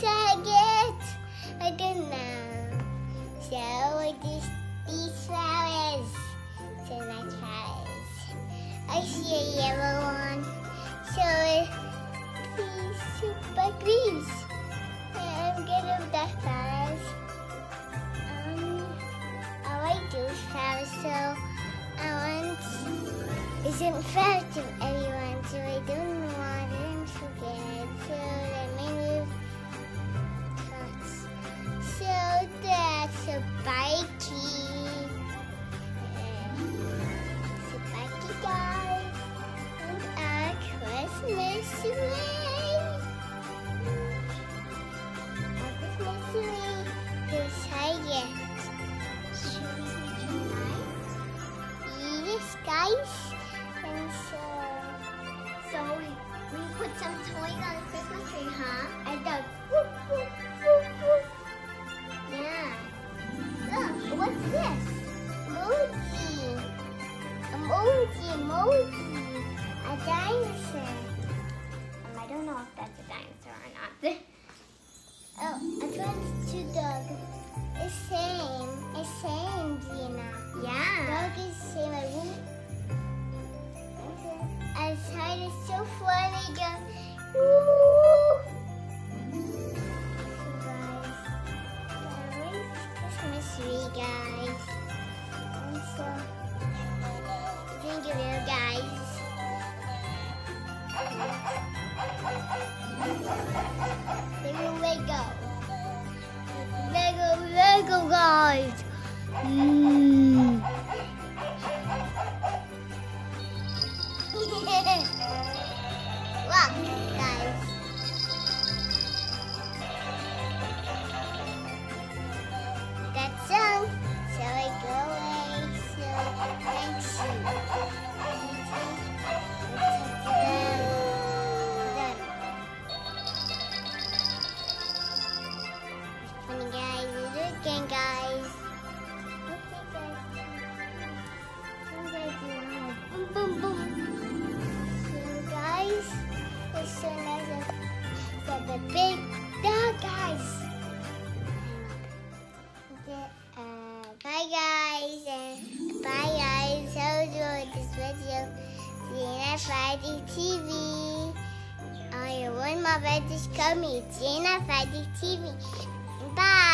so I get again now. So I just these flowers. So my flowers. I see a yellow one. So these super greens. I'm getting the flowers. Um, I like those flowers, so I want isn't fair to everyone, so I don't want them to get so let me move Yes. And so, So we, we put some toys on the Christmas tree, huh? I dug. Whoop, whoop, whoop, whoop. Yeah. Look, what's this? Emoji. Emoji, emoji. A dinosaur. Um, I don't know if that's a dinosaur or not. Oh, I found two dogs. It's same. It's same, Gina. yeah. Dog is same. Tree, guys. Also, thank you, guys. Lego, Lego. Lego, Lego, guys. Again, guys. Boom, boom, boom. So guys, it's so nice of the big dog, guys. Okay, uh, bye guys, and bye guys. You enjoyed this video. See you next Friday TV. Oh, you want my videos coming? See you next Friday TV. Bye.